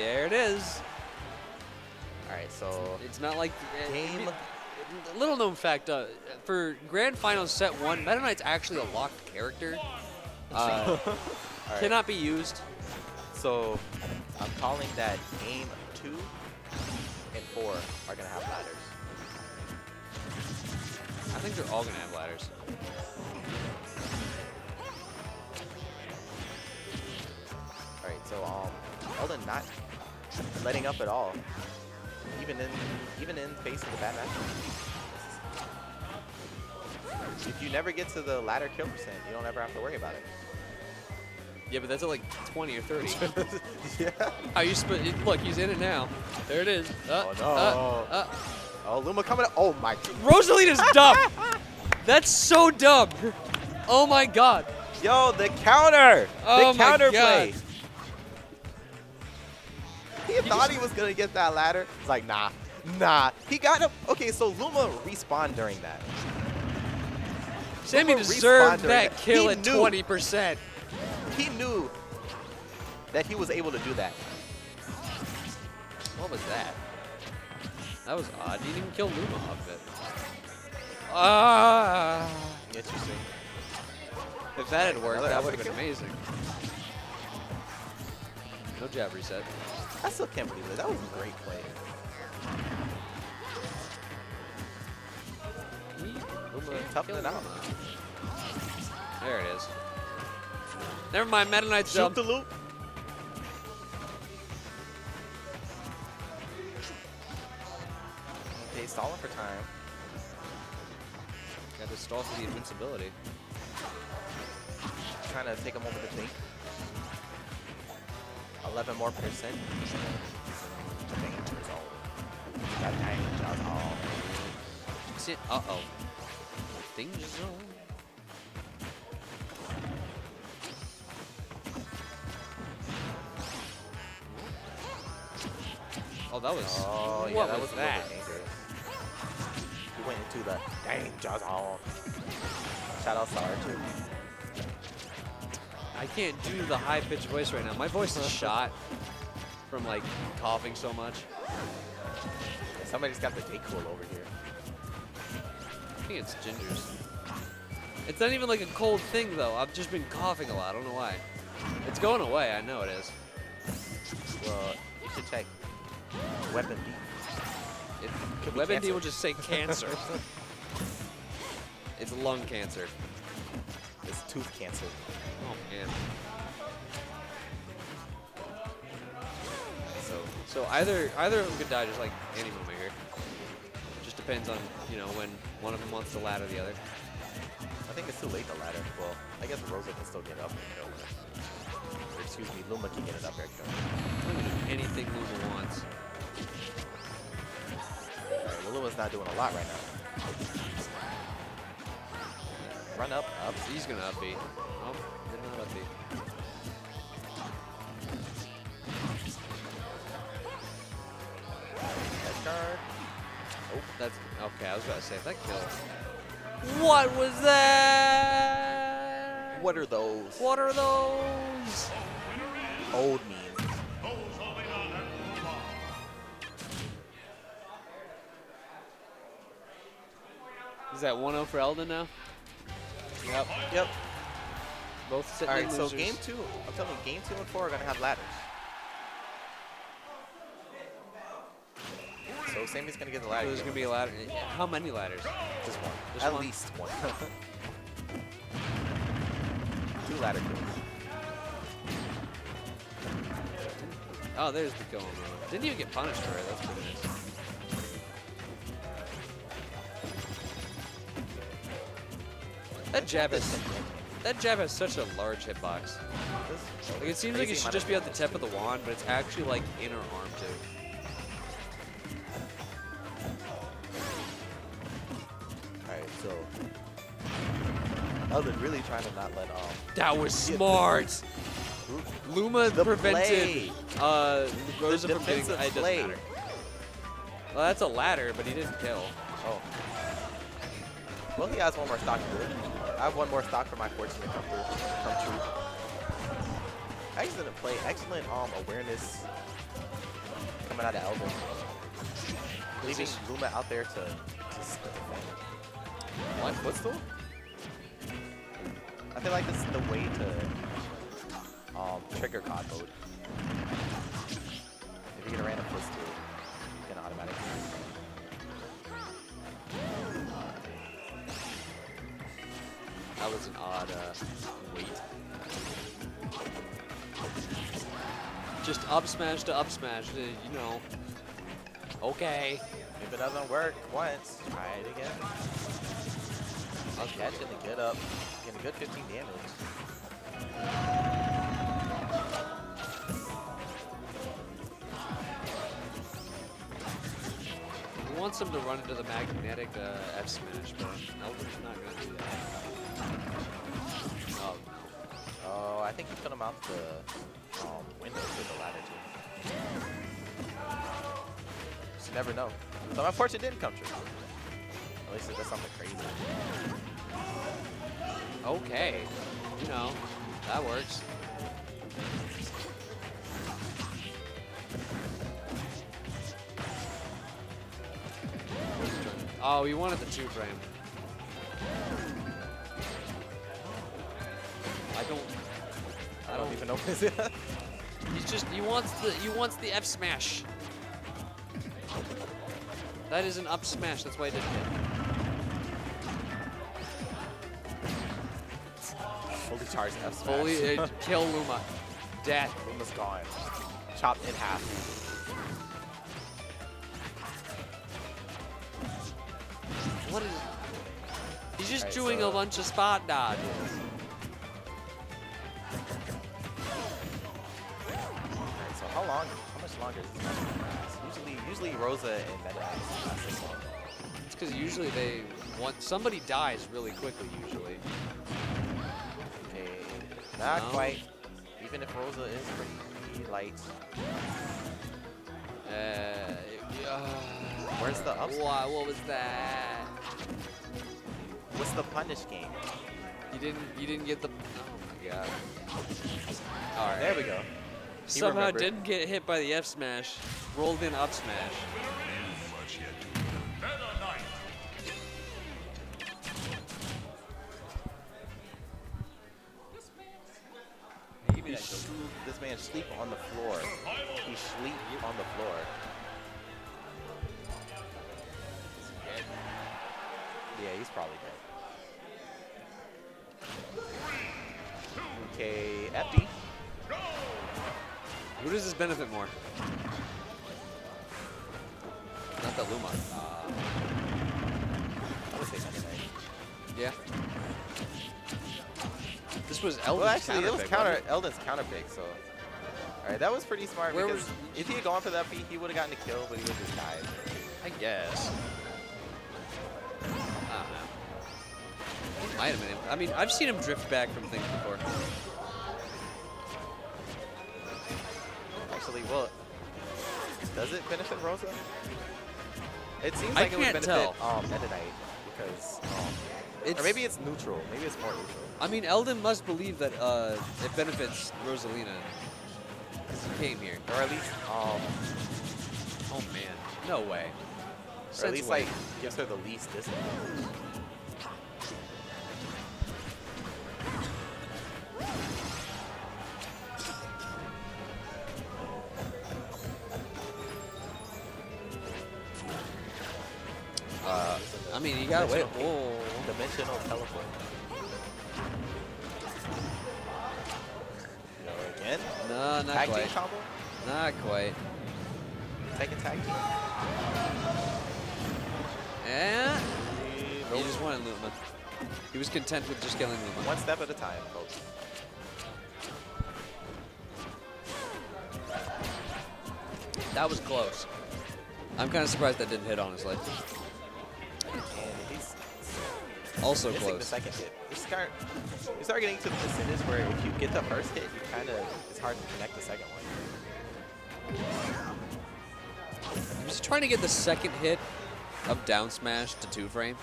There it is. All right, so It's not like uh, Game. Little known fact: uh, for Grand Finals Set One, Meta Knight's actually a locked character. Uh, right. cannot be used. So I'm calling that game two and four are gonna have ladders. I think they're all gonna have ladders. All right, so um, Eldin not letting up at all, even in even in face of the bad matchup. If you never get to the ladder kill percent, you don't ever have to worry about it. Yeah, but that's at like 20 or 30. yeah. How you split? Look, he's in it now. There it is. Uh, Oh, no. Uh, uh. Oh, Luma coming! up. Oh my! Rosalina's dumb. That's so dumb. Oh my god. Yo, the counter! Oh the counter God. play. He thought he was gonna get that ladder. It's like, nah, nah. He got up. Okay, so Luma respawned during that. Sammy Luma deserved that kill He at knew- 20%. He knew that he was able to do that. What was that? That was odd. He didn't even kill Luma off it. Ah. Interesting. If that had worked, that would have been amazing. No jab reset. I still can't believe it. That was a great play. Toughed it out. There it is. Never mind, Meta Knight's Shoot the loop. Okay, stalling for time. Got to stall for the invincibility. Trying to take a moment to think. 11 more percent. Danger zone. Got. Sit. Uh oh. Danger zone. Oh, that was. Oh, yeah, what that was was, that? We went into the danger zone. Shout out to R2. I can't do the high pitched voice right now. My voice is uh-huh. shot from like coughing so much. Somebody's got the day cool over here. I think it's Ginger's. It's not even like a cold thing though. I've just been coughing a lot. I don't know why. It's going away. I know it is. Well, you should check WebMD. It, Could WebMD cancer. will just say cancer. it's lung cancer. It's tooth cancer. Oh man. So so either either of them could die just like any moment here. Just depends on you know when one of them wants to ladder the other. I think it's too late to ladder. Well, I guess Rosa can still get up and kill. Or excuse me, Luma can get it up there kill. I'm gonna do anything Luma wants. Alright, well, Luma's not doing a lot right now. Run up, up. He's gonna upbeat. Oh, not upbeat. Guard. Oh, that's okay. I was about to say that kill. What was that? What are those? What are those? Old memes. Is that 1-0 for Eldin now? Yep. Yep. Both sitting All in so losers. game two, I'm telling you, game two and four are gonna have ladders. So Sammy's gonna get the So ladder. there's gonna be a ladder. How many ladders? just one. just At one? least one. Two ladder kills. Oh, there's the kill. Didn't even get punished for it. That's pretty nice. That jab is that jab has such a large hitbox. Like it seems like it should just be at the tip of the wand, but it's actually like in her arm too. Alright, so Eldin really trying to not let off. That was smart. Luma The prevented play. uh, Rosa from getting. It doesn't matter. Well, that's a ladder, but he didn't kill. Oh. Well, he has one more stock to do. I have one more stock for my fortune to come through, come true. Excellent play, excellent um awareness coming out of Eldin. Leaving Luma out there to, to s- defend. What? Footstool? I feel like this is the way to um, trigger God mode. If you get a random footstool, That was an odd uh, wait. Just up smash to up smash, uh, you know. Okay. If it doesn't work once, try it again. I'll catch it and get up. getting a good 15 damage. He wants him to run into the magnetic uh, F smash, but Eldin's not gonna do that. Oh I think he put him out the um, window with the ladder too. Just you never know. So my fortune didn't come true. At least it does something crazy. Okay. You know, that works. Oh, he wanted the two frame. Even this. He's just he wants the he wants the F smash. That is an up smash. That's why I didn't hit. Fully charged F smash. Fully uh, kill Luma. Death. Luma's gone. Chopped in half. What is? He's just doing a bunch of spot dodges. Usually, usually Rosa and Meta Knight last this long. It's because usually they want somebody dies really quickly. Usually. Okay, not No. quite. Even if Rosa is pretty light. Uh, uh, Where's the up Why? What was that? What's the punish game? You didn't. You didn't get the. Oh my god. All right. There we go. He Somehow remembered. didn't get hit by the F smash. Rolled in up smash. He this man sleep on the floor. He sleep on the floor. Yeah, he's probably dead. Okay, FD. Who does this benefit more? Not the Luma. Uh, I would say Meta Knight. yeah. This was Eldin's Well, actually, it was counter Eldin's counter pick, so. Alright, that was pretty smart Where because was- if he had gone for that beat, he would have gotten a kill, but he would have just died. I guess. I don't know. He might have been. I mean, I've seen him drift back from things before. Actually, well, does it benefit Rosa? It seems I like it would benefit tell. um, Meta Knight because, um, It's, or maybe it's neutral. Maybe it's more neutral. I mean, Eldin must believe that uh, it benefits Rosalina because He came here. Or at least, um, Oh man, no way. or at least when? like gives her the least disadvantage. Mean, you gotta wait. Whoa. Dimensional teleport. Go again. No, not Tag team quite. combo. Not quite. Take a tag team. And Nope. he just wanted Luma. He was content with just killing Luma. One step at a time, folks. That was close. I'm kind of surprised that didn't hit, honestly. Also missing the second hit. You start, you start getting to the percentage where if you get the first hit, you kind of it's hard to connect the second one. I'm just trying to get the second hit of down smash to two frame.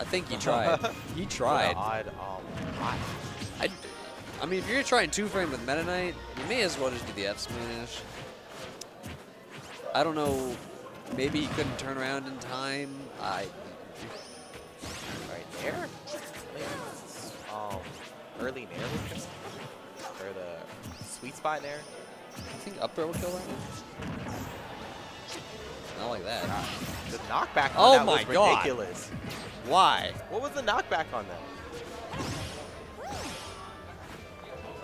I think he tried. he tried. odd, um, odd. I, I mean, if you're trying two frame with Meta Knight, you may as well just do the F smash. I don't know. Maybe he couldn't turn around in time. I. All right, Nair. Um, early Nair would kill. Or the sweet spot Nair. I think up throw would kill right now. Not like that. God, the knockback on Oh that my was God. ridiculous. Why? What was the knockback on that?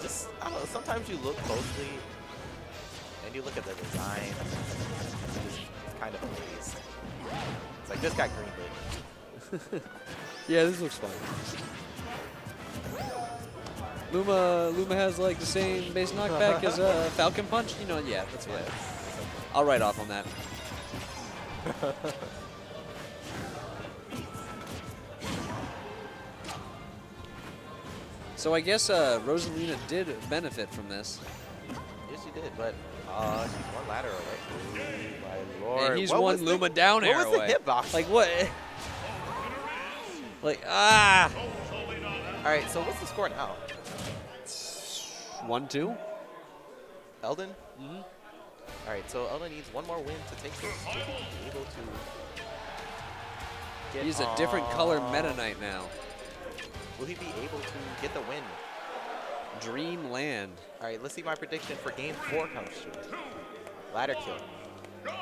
Just, I don't know, sometimes you look closely and you look at the design, it's it's kind of a waste. It's like, this got greenlit. Yeah, this looks fun. Luma Luma has like the same base knockback as uh, Falcon Punch. You know, yeah, that's Yeah. fine. I'll write off on that. so I guess uh, Rosalina did benefit from this, Yes, you did, but uh, she's one ladder away. My lord. and he's What one was the- Luma down What was away. the hitbox? Like what? Like ah, All right, so what's the score now? one two. Eldin? Mm-hmm. All right, so Eldin needs one more win to take this. Will he be able to get He's a different color Meta Knight now. Will he be able to get the win? Dreamland. All right, let's see my prediction for game four comes true. Ladder kill.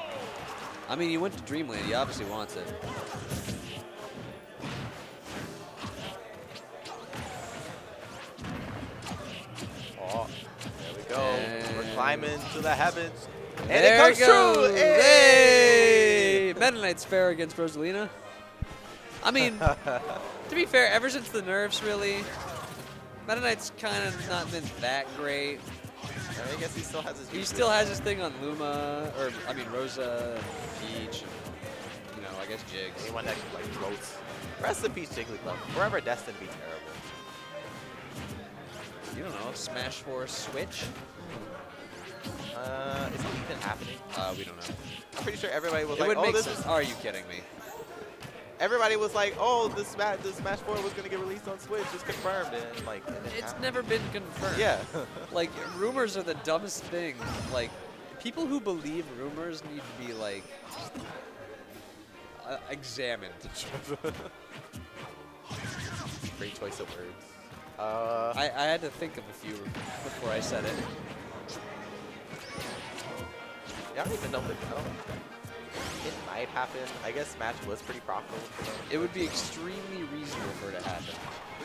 I mean, he went to Dreamland. He obviously wants it. And- to the heavens. And there it comes goes. true. Hey! Meta Knight's fair against Rosalina. I mean, to be fair, ever since the nerfs, really, Meta Knight's kind of not been that great. I guess he still has his. He still has his thing on Luma, or I mean Rosa, Peach, you know, I guess Jigs. anyone that like floats. Rest in peace, Jigglypuff. Forever destined to be terrible. You don't know, Smash 4 Switch? Uh, is it even happening? Uh, we don't know. I'm pretty sure everybody was It like, would "Oh, this sense. is." Are you kidding me? Everybody was like, "Oh, the Smash, the Smash 4 was gonna get released on Switch. It's confirmed." And like, it It's happen. never been confirmed. Yeah. Like rumors are the dumbest thing. Like people who believe rumors need to be like uh, examined. Great choice of words. Uh, I, I had to think of a few before I said it. I don't even know if I don't, it might happen. I guess Smash was pretty profitable for them. It would be extremely reasonable for it to happen.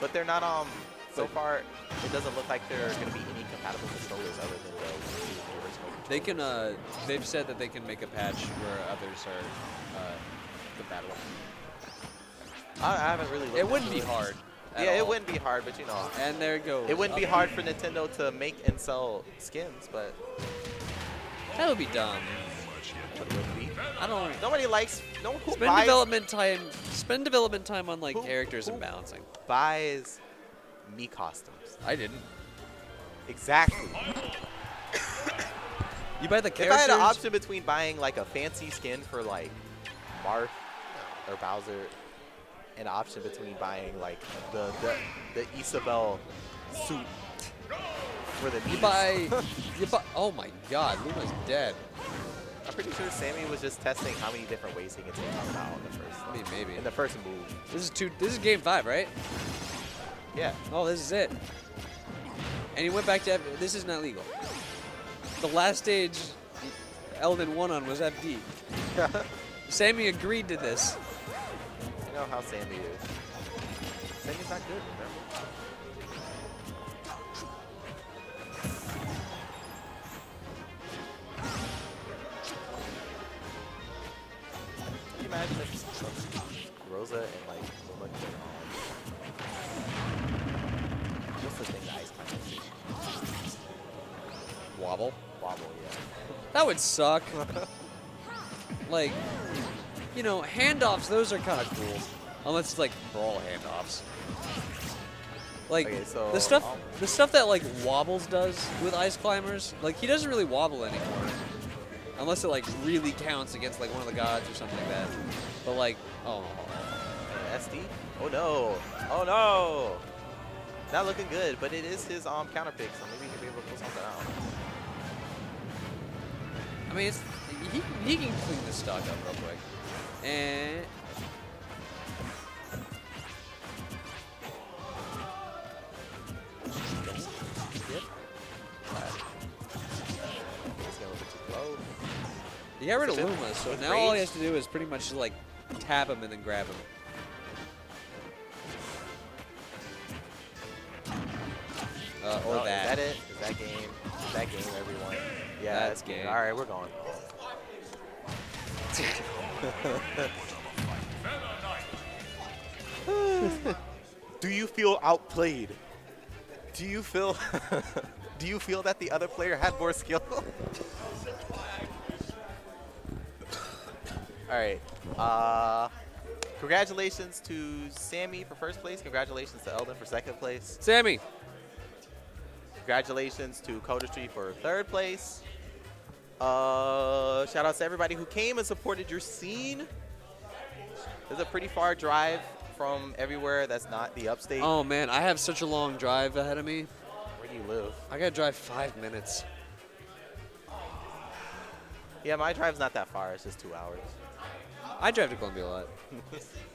But they're not, um, so far, it doesn't look like they're going to be any compatible controllers other than the original. They can. Uh, they've said that they can make a patch where others are uh, compatible. I, I haven't really looked It wouldn't be hard. Yeah, it wouldn't be hard, but you know, And there it goes. it wouldn't be hard for Nintendo to make and sell skins, but That would be dumb. it would be. I don't. Nobody likes, no one who Spend buys, development time. Spend development time on like Who- characters and balancing. buys me costumes. I didn't. Exactly. You buy the If I had an option between buying like a fancy skin for like Marth or Bowser, and an option between buying like the the, the Isabelle suit for the You buy, you buy. Oh my God, Luma's dead. I'm pretty sure Sammy was just testing how many different ways he can take him out in the first. I mean, maybe. In the first move. This is two. This is game five, right? Yeah. Oh, this is it. And he went back to. F this is not legal. The last stage, Eldin won on was FD. Sammy agreed to this. You know how Sammy is. Sammy's not good, remember? Can you imagine if Rosa and like Luma could um, what's the thing the ice of Wobble. wobble, yeah. That would suck. like, you know, handoffs. Those are kind of cool, unless it's like brawl handoffs. Like Okay, so, the stuff, um, the stuff that like Wobbles does with Ice Climbers. Like he doesn't really wobble anymore, unless it like really counts against like one of the gods or something like that. But like, oh, SD? Oh no! Oh no! Not looking good, but it is his um counter pick, so maybe he can be able to pull something out. I I mean, it's, he, he can clean this stock up real quick. And he got rid of With- Luma, so with now all he has to do is pretty much like tap him and then grab him. Uh, or Oh, that. Is that it? Is that game? Is that game, everyone? Yeah, That's that's game. game. All right, we're going. Do you feel outplayed? Do you feel? do you feel that the other player had more skill? All right. Uh, congratulations to Sammy for first place. Congratulations to Eldin for second place. Sammy, Congratulations to Codistry for third place. Uh, shout out to everybody who came and supported your scene. It's a pretty far drive from everywhere that's not the upstate. oh man, I have such a long drive ahead of me. Where do you live? I gotta drive five minutes. Yeah, my drive's not that far. It's just two hours. I drive to Columbia a lot.